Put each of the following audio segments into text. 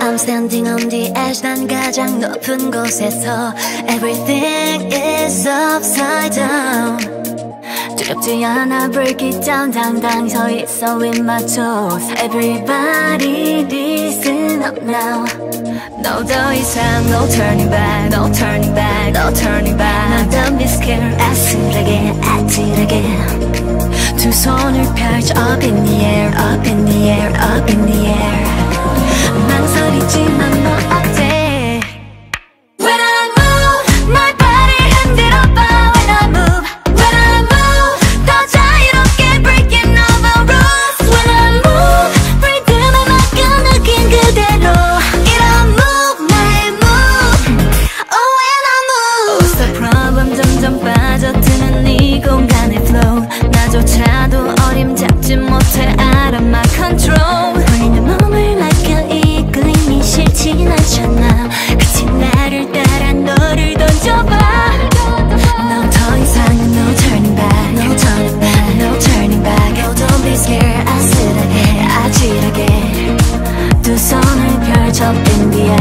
I'm standing on the edge 난 가장 높은 곳에서 Everything is upside down 두렵지 않아 break it down 당당 서 있어 with my toes Everybody listen up now No 더 이상 no turning back no turning back no turning back 난 don't be scared 아슬하게 아찔하게 두 손을 펼쳐 up in the air 아찔하게 두 손을 펼쳐 빈 뒤에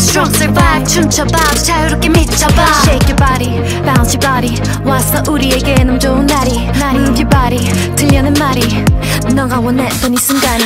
strong survive 춤춰봐 자유롭게 미쳐봐 Shake your body bounce your body 왔어 우리에게 너무 좋은 날이 Move your body 들려는 말이 너가 원했던 이 순간이